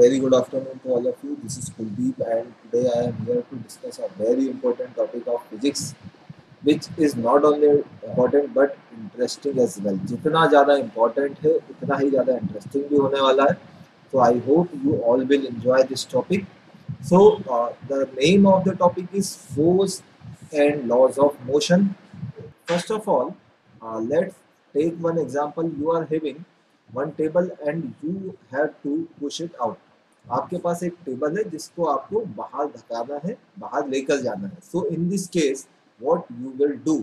very good afternoon to all of you. This is Kuldeep, and today I am here to discuss a very important topic of physics, which is not only important but interesting as well. जितना ज़्यादा important है उतना ही ज़्यादा interesting भी होने वाला है. So I hope you all will enjoy this topic. So uh, the name of the topic is force and laws of motion. First of all, uh, let's take one example. You are having one table and you have to push it out आपके पास एक table है जिसको आपको बाहर धकाना है, बाहर लेकर जाना है। So in this case what you will do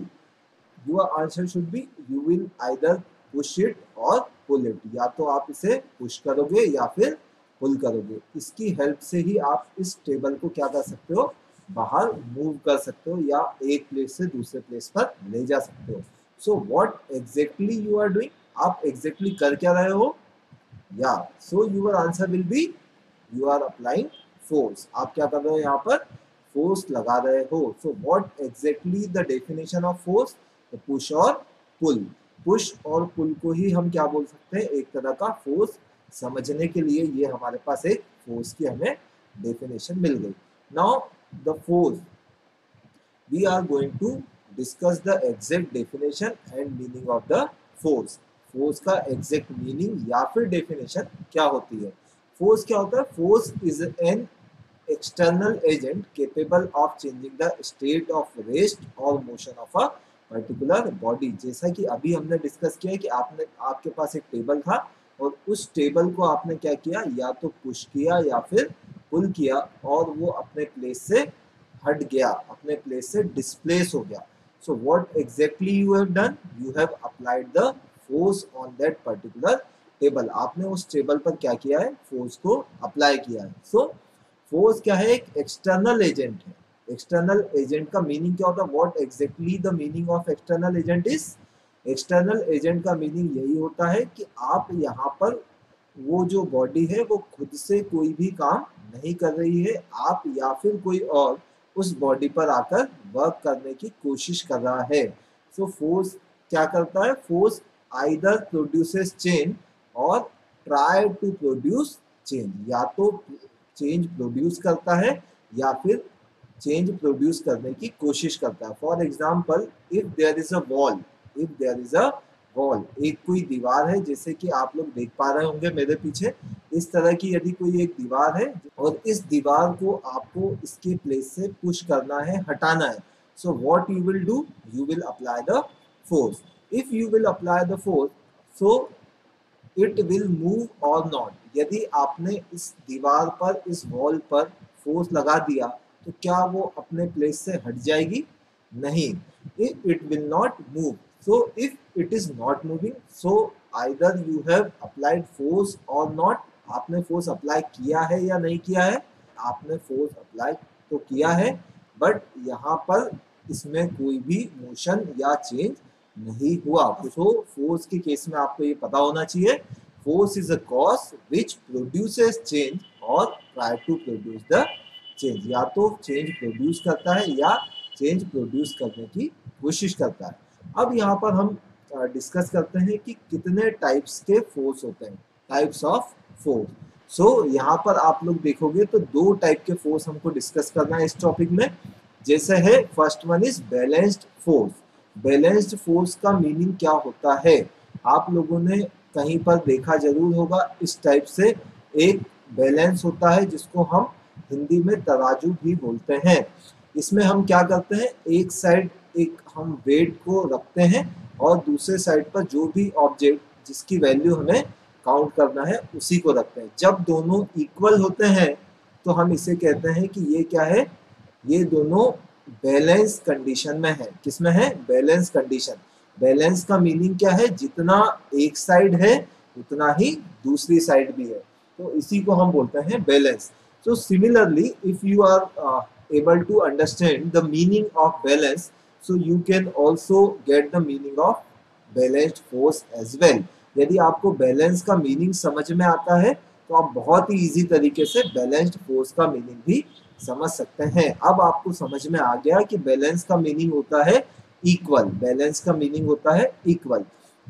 your answer should be you will either push it और पुल इट या तो आप इसे पुश करोगे या फिर पुल करोगे। इसकी हेल्प से ही आप इस टेबल को क्या कर सकते हो? बाहर मूव कर सकते हो या एक प्लेस से दूसरे प्लेस पर ले जा सकते हो। So what exactly you are doing आप एग्जैक्टली exactly कर क्या रहे हो? या so your answer will be you are applying force आप क्या कर रहे हो यहाँ पर? फोर्स लगा रहे हो. So what exactly the definition of force push और पुल पुश और पुल को ही हम क्या बोल सकते हैं? एक तरह का फोर्स समझने के लिए ये हमारे पास एक फोर्स की हमें डेफिनेशन मिल गई। Now the force we are going to discuss the exact definition and meaning of the force force का एग्जैक्ट मीनिंग या फिर डेफिनेशन क्या होती है? फोर्स क्या होता है? Force is an external agent capable of changing the state of rest और motion of a particular body जैसा कि अभी हमने डिस्कस किया है कि आपने, आपके पास एक टेबल था और उस टेबल को आपने क्या किया? या तो पुश किया या फिर पुल किया और वो अपने प्लेस से हट गया, अपने प्लेस से डिस्प्लेस हो गया। So what exactly you have done you have applied the force on that particular table आपने उस टेबल पर क्या किया है? फोर्स को अप्लाई किया है। सो so, फोर्स क्या है? एक एक्सटर्नल एजेंट है। एक्सटर्नल एजेंट का मीनिंग क्या होता है? What exactly the meaning of external agent is external agent का मीनिंग यही होता है कि आप यहाँ पर वो जो बॉडी है वो खुद से कोई भी काम नहीं कर रही है। आप या फिर कोई और उस बॉडी पर आकर वर्क करने की कोशिश कर रहा है। सो so, फोर्स क्या करता है? फोर्स आइदर produces change और ट्राई टू प्रोड्यूस change. या तो चेंज प्रोड्यूस करता है, या फिर चेंज प्रोड्यूस करने की कोशिश करता है। For example if there is a wall if there is a wall एक कोई दीवार है, जैसे कि आप लोग देख पा रहे होंगे मेरे पीछे, इस तरह की यदि कोई एक दीवार है, और इस दीवार को आपको इसके प्लेस से पुश करना है, हटाना है। So what you will do you will apply the force if you will apply the force, so it will move or not. यदि आपने इस दीवार पर, इस वॉल पर फोर्स लगा दिया तो क्या वो अपने प्लेस से हट जाएगी? नहीं। It will not move so if it is not moving, so either you have applied force or not, आपने फोर्स अप्लाई किया है या नहीं किया है? आपने फोर्स अप्लाई तो किया है बट यहाँ पर इसमें कोई भी मोशन या चेंज नहीं हुआ। तो फोर्स के केस में आपको ये पता होना चाहिए force is a cause which produces change और try to produce the change या तो चेंज प्रोड्यूस करता है या चेंज प्रोड्यूस करने की कोशिश करता है। अब यहाँ पर हम डिस्कस करते हैं कि कितने टाइप्स के फोर्स होते हैं। टाइप्स ऑफ़ फोर्स सो यहाँ पर आप लोग देखोगे तो दो टाइप के फोर्स हमको डिस्कस करना है इस टॉपिक में। जैसे है first one is balanced force balanced force का मीनिंग क्या होता है? आप लोगों ने कहीं पर देखा ज़रूर होगा, इस टाइप से एक बैलेंस होता है, जिसको हम हिंदी में तराजू भी बोलते हैं। इसमें हम क्या करते हैं? एक साइड एक हम वेट को रखते हैं और दूसरे साइड पर जो भी ऑब्जेक्ट जिसकी वैल्यू हमें काउंट करना है, उसी को रखते हैं। जब दोनों इक्वल होते हैं तो हम इसे कहते हैं कि ये क्या है? ये दोनों बैलेंस कंडीशन में है। किसमें है? Balance condition. बैलेंस का मीनिंग क्या है? जितना एक साइड है उतना ही दूसरी साइड भी है। तो इसी को हम बोलते हैं balance. Similarly if you are uh, able to understand the meaning of balance so you can also get the meaning of balanced force as well. यदि आपको बैलेंस का मीनिंग समझ में आता है तो आप बहुत ही इजी तरीके से बैलेंस्ड फोर्स का मीनिंग भी समझ सकते हैं। अब आपको समझ में आ गया कि बैलेंस का मीनिंग होता है इक्वल बैलेंस का मीनिंग होता है इक्वल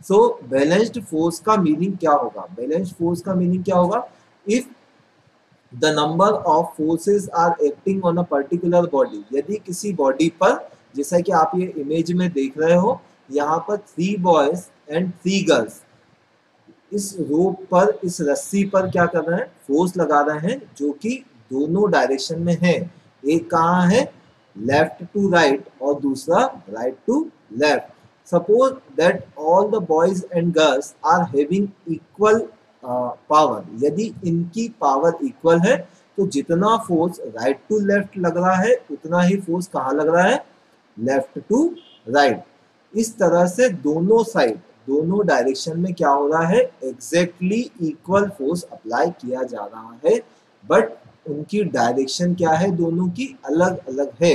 सो बैलेंस्ड फोर्स का मीनिंग क्या होगा? बैलेंस्ड फोर्स का मीनिंग क्या होगा? If the number of forces are acting on a particular body यदि किसी बॉडी पर, जैसा कि आप ये इमेज में देख रहे हो, यहाँ पर three boys and three girls इस रोप पर, इस रस्सी पर क्या कर रहे हैं? फोर्स लगा रहे हैं, जो कि दोनों डायरेक्शन में है। एक कहाँ है? लेफ़्ट टू राइट और दूसरा right to left suppose that all the boys and girls are having equal power यदि इनकी पावर इक्वल है तो जितना फोर्स राइट टू लेफ़्ट लग रहा है, उतना ही फोर्स कहाँ लग रहा है? लेफ़्ट टू राइट इस तरह से दोनों साइड दोनों डायरेक्शन में क्या हो रहा है? एग्जैक्टली इक्वल फोर्स अप्लाई किया जा रहा है। बट उनकी डायरेक्शन क्या है? दोनों की अलग अलग है।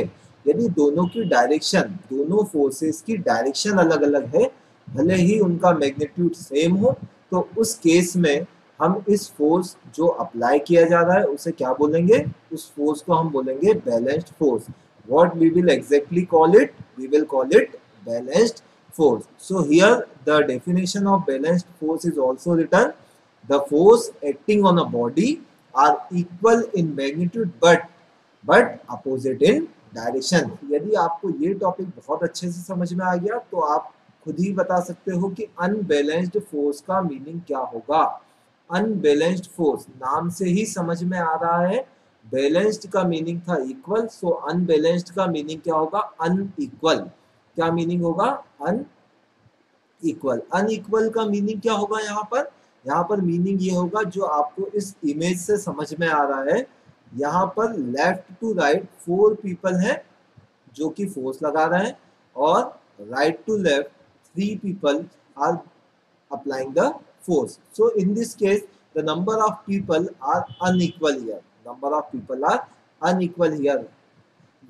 यदि दोनों की डायरेक्शन दोनों फोर्सेस की डायरेक्शन अलग अलग है, भले ही उनका मैग्नीट्यूड सेम हो तो उस केस में हम इस फोर्स जो अप्लाई किया जा रहा है, उसे क्या बोलेंगे? उस फोर्स को हम बोलेंगे balanced force what we will exactly call it? We will call it balanced force. So, here the definition of balanced force is also written. The force acting on a body are equal in magnitude, but but opposite in direction यदि आपको ये topic बहुत अच्छे से समझ में आ गया तो आप खुद ही बता सकते हो कि अनबैलेंस्ड फोर्स का मीनिंग क्या होगा। अनबैलेंस्ड फोर्स नाम से ही समझ में आ रहा है। बैलेंस्ड का मीनिंग था इक्वल सो अनबैलेंस्ड का मीनिंग क्या होगा? अनइक्वल क्या मीनिंग होगा? अन इक्वल अनइक्वल का मीनिंग क्या होगा यहाँ पर? यहाँ पर मीनिंग ये होगा जो आपको इस इमेज से समझ में आ रहा है। यहाँ पर left to right four people हैं जो कि फोर्स लगा रहे हैं और right to left three people are applying the force so in this case the number of people are unequal here number of people are unequal here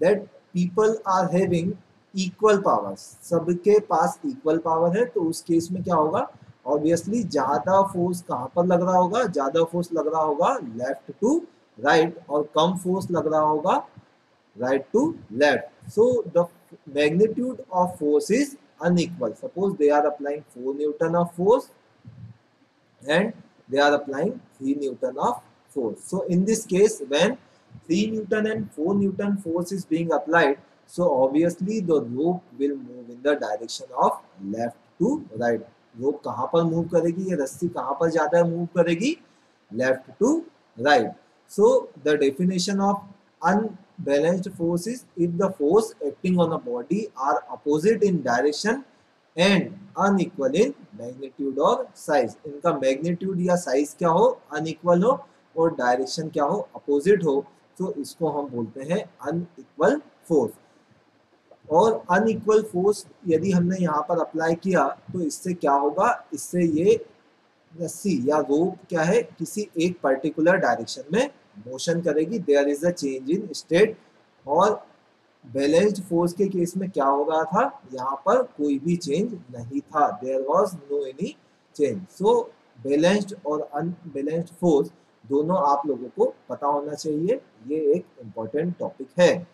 that people are having equal power सबके पास equal power है तो उस case में क्या होगा? Obviously ज़्यादा force कहाँ पर लग रहा होगा? ज़्यादा फोर्स लग रहा होगा लेफ़्ट टू राइट और कम फोर्स लग रहा होगा right to left so the magnitude of force is unequal suppose they are applying four newton of force and they are applying three newton of force so in this case when three newton and four newton force is being applied so obviously the rope will move in the direction of left to right rope कहाँ पर move करेगी? ये रस्सी कहाँ पर ज़्यादा move करेगी? Left to right so the definition of unbalanced force is if the force acting on a body are opposite in direction and unequal in magnitude और साइज़ इनका मैग्नीट्यूड या साइज़ क्या हो? अनइक्वल हो और डायरेक्शन क्या हो? अपोजिट हो. तो इसको हम बोलते हैं अनइक्वल फोर्स और अनइक्वल फोर्स यदि हमने यहाँ पर अप्लाई किया तो इससे क्या होगा? इससे ये रस्सी या रोप क्या है? किसी एक पर्टिकुलर डायरेक्शन में मोशन करेगी। There is a change in state और बैलेंस्ड फोर्स के केस में क्या हो रहा था? यहाँ पर कोई भी चेंज नहीं था। There was no any change so balanced और अनबैलेंस्ड फोर्स दोनों आप लोगों को पता होना चाहिए। ये एक इंपॉर्टेंट टॉपिक है।